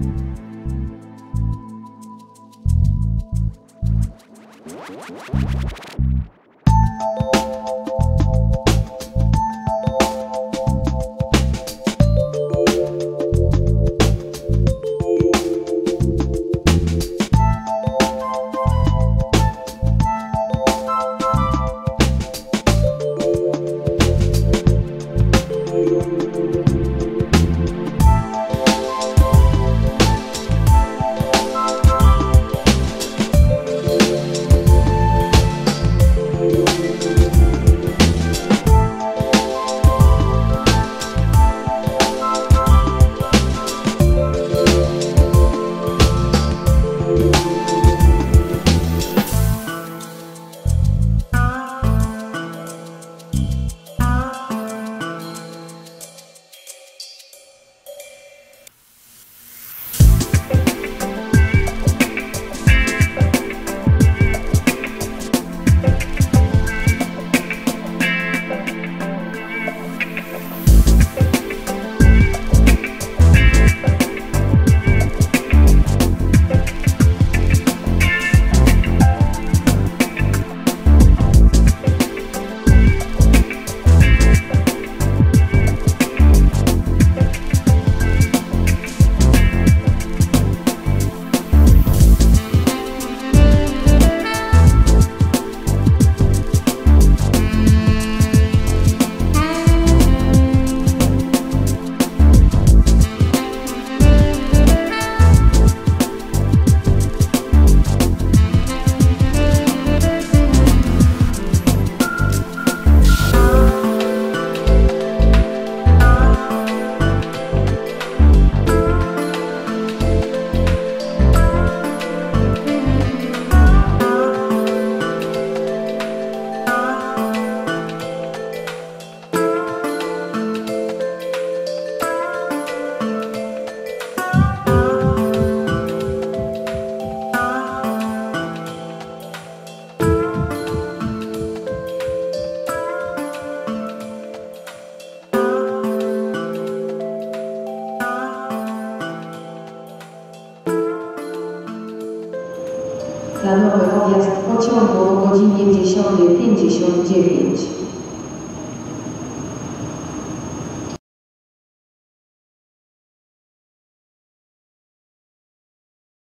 Thank you. Planowy odjazd pociągu o godzinie 10.59.